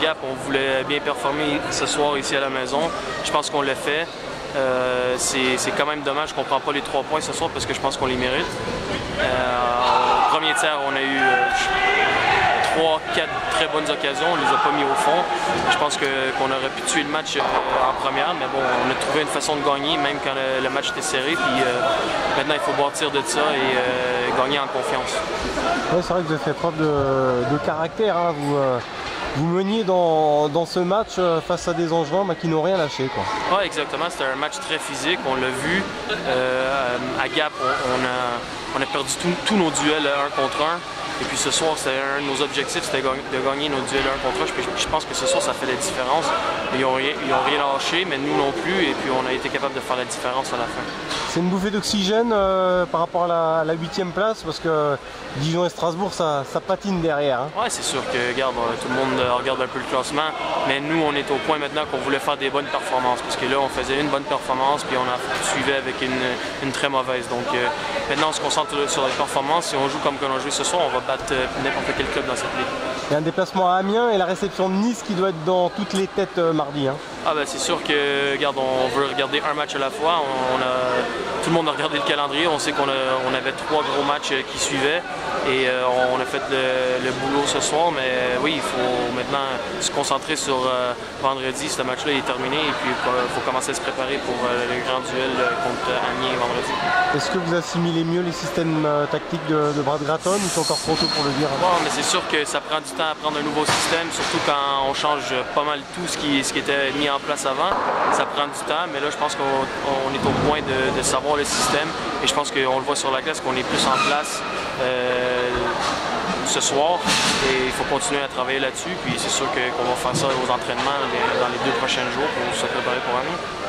Gap, on voulait bien performer ce soir ici à la maison. Je pense qu'on l'a fait. Euh, c'est quand même dommage qu'on ne prend pas les trois points ce soir parce que je pense qu'on les mérite. Euh, au premier tiers, on a eu trois, quatre très bonnes occasions. On ne les a pas mis au fond. Je pense qu'on aurait pu tuer le match en première, mais bon, on a trouvé une façon de gagner, même quand le, match était serré. Puis maintenant, il faut bâtir de ça et gagner en confiance. c'est vrai que vous avez fait preuve de, caractère. Hein. Vous, vous meniez dans, ce match euh, face à des Angevins qui n'ont rien lâché. Oui, exactement. C'était un match très physique, on l'a vu. Euh, à Gap, on, a, perdu tous nos duels un contre un. Et puis ce soir, c'était un de nos objectifs, c'était de gagner nos duels un contre un. Je pense que ce soir, ça fait la différence. Ils n'ont rien, rien, lâché, mais nous non plus. Et puis on a été capable de faire la différence à la fin. C'est une bouffée d'oxygène euh, par rapport à la huitième place, parce que Dijon et Strasbourg, ça, patine derrière. Hein. Oui, c'est sûr que regarde, euh, tout le monde euh, regarde un peu le classement. Mais nous, on est au point maintenant qu'on voulait faire des bonnes performances. Parce que là, on faisait une bonne performance, puis on a suivi avec une, très mauvaise. Donc maintenant, on se concentre sur les performances. Si on joue comme on a joué ce soir, on va euh. Il y a un déplacement à Amiens et la réception de Nice qui doit être dans toutes les têtes euh, mardi. Hein. Ah ben c'est sûr que regarde, on veut regarder un match à la fois. On, a, tout le monde a regardé le calendrier. On sait qu'on on avait trois gros matchs euh, qui suivaient et on a fait le, boulot ce soir. Mais oui, il faut maintenant se concentrer sur vendredi. Ce match-là est terminé et puis il faut commencer à se préparer pour le grand duel contre Amiens vendredi. Est-ce que vous assimilez mieux les systèmes tactiques de, de Brad Gratton ou c'est encore trop tôt pour le dire? Bon, mais c'est sûr que ça prend du temps à prendre un nouveau système, surtout quand on change pas mal tout ce qui, ce qui était mis en place avant. Ça prend du temps, mais là, je pense qu'on est au point de, savoir le système. Et je pense qu'on le voit sur la glace qu'on est plus en place euh, ce soir. Et il faut continuer à travailler là-dessus. Puis c'est sûr qu'on va faire ça aux entraînements dans les deux prochains jours pour se préparer pour l'année.